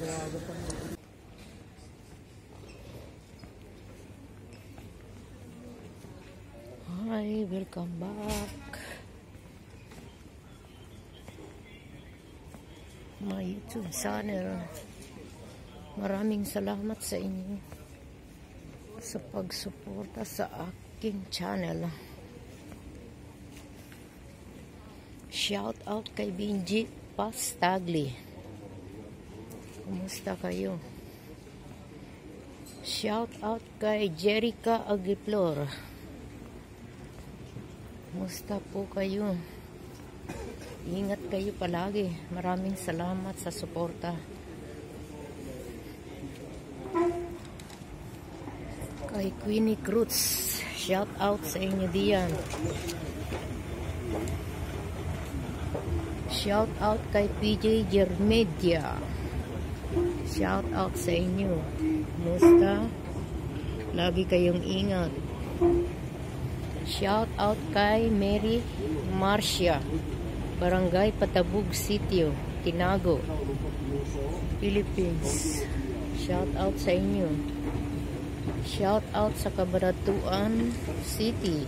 Hi, welcome back. My YouTube channel. Maraming salamat sa inyo sa pagsuporta sa aking channel. Shout out kay Benji Pastagli. Kumusta kayo? Shout out kay Jerica Agiplor. Kumusta po kayo? Ingat kayo palagi. Maraming salamat sa suporta. Kay Queenie Cruz. Shout out sa inyo diyan. Shout out kay PJ Germedia. Shout out sa inyo. Kumusta? Lagi kayong ingat. Shout out kay Mary Marcia. Barangay Patabug Sitio, Tinago, Philippines. Shout out sa inyo. Shout out sa Cabaratuan City.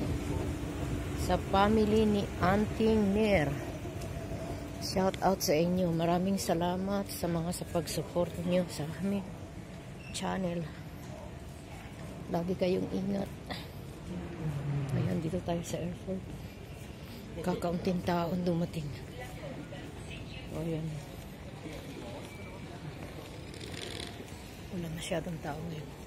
Sa family ni Anting Ner. Shout out sa inyo. Maraming salamat sa mga sa pag-support niyo sa aming channel. Lagi kayong ingat. Ayan, dito tayo sa airport. Kakaunting taon dumating. O, ayan. Wala masyadong tao ngayon.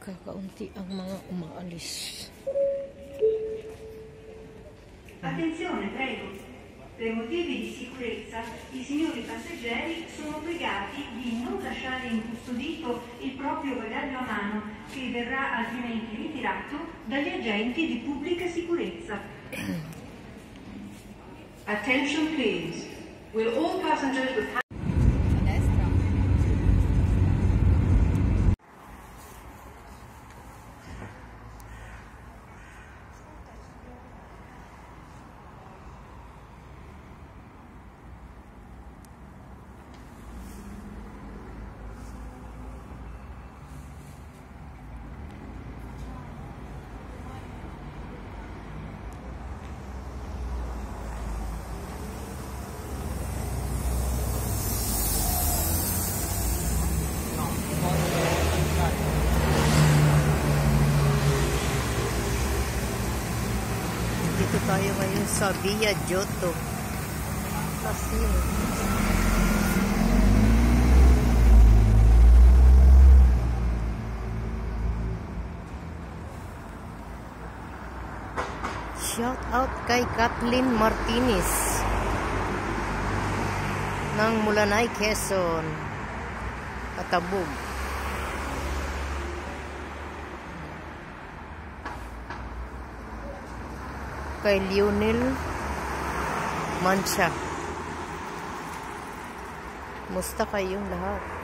Kakaunti ang mga umaalis. Attenzione, prego. Per motivi di sicurezza, i signori passeggeri sono pregati di non lasciare incustodito il proprio bagaglio a mano, che verrà altrimenti ritirato dagli agenti di pubblica sicurezza. Attention please. Will all passengers with Dito tayo ngayon sa Via Giotto. Kasi Shout out kay Kathleen Martinez ng Mulanay, Quezon. Katabog. Kay Lionel Mancha. Musta kayong lahat?